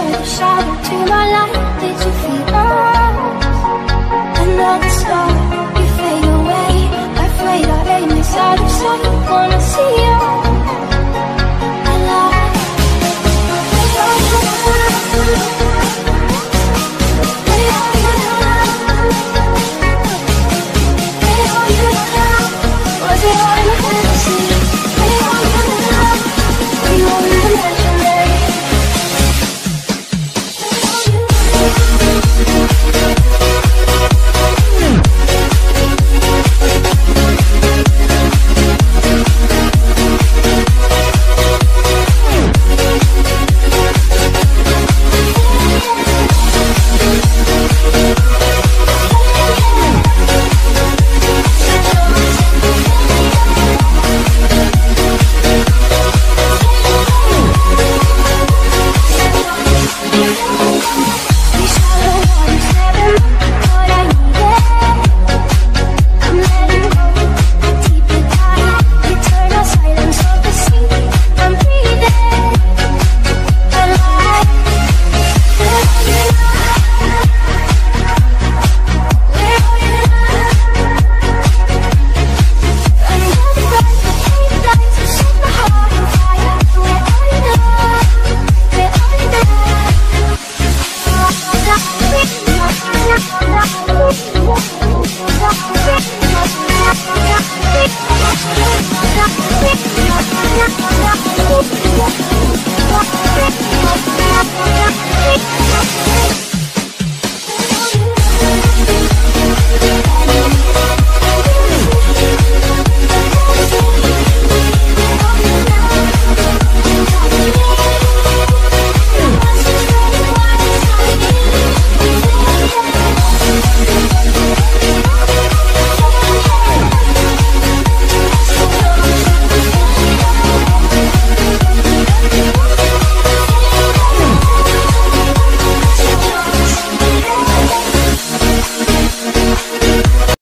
were the my Did you feel us? Another star, you fade away Afraid I ain't inside of sight Wanna see you i'm Yeah.